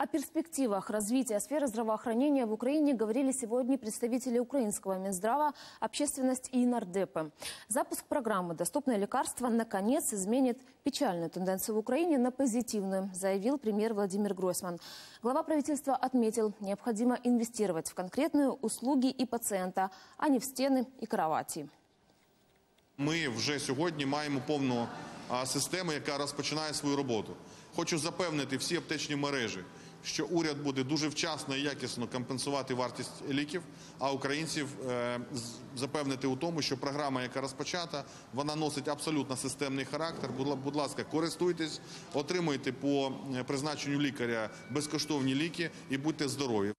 О перспективах развития сферы здравоохранения в Украине говорили сегодня представители украинского Минздрава, общественность и нардепы. Запуск программы «Доступное лекарство» наконец изменит печальную тенденцию в Украине на позитивную, заявил премьер Владимир Гройсман. Глава правительства отметил, необходимо инвестировать в конкретные услуги и пациента, а не в стены и кровати. Ми вже сьогодні маємо повну а, систему, яка розпочинає свою роботу. Хочу запевнити всі аптечні мережі, Що уряд буде дуже вчасно і якісно компенсувати вартість ліків, а українців е, запевнити у тому, що програма, яка розпочата, вона носить абсолютно системний характер. Будь, ласка, користуйтесь, отримуйте по е, призначенню лікаря безкоштовні ліки і будьте здорові.